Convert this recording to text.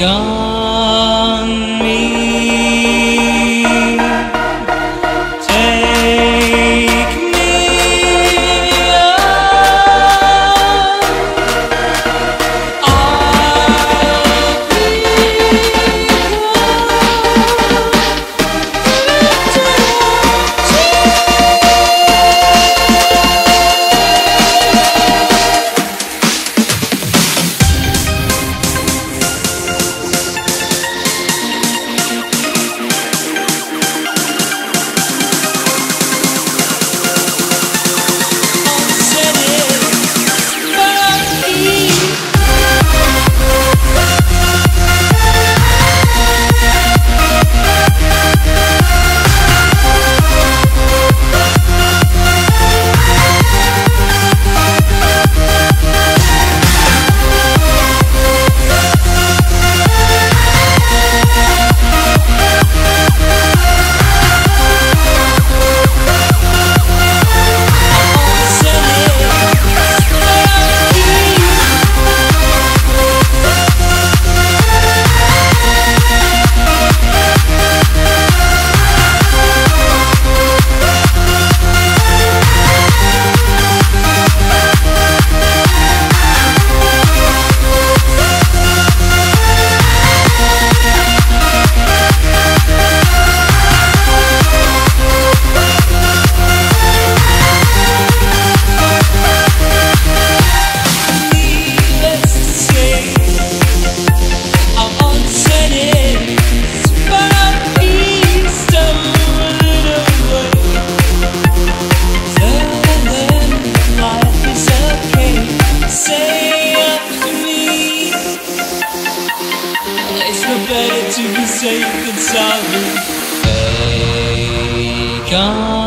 gone. sorry. Take on.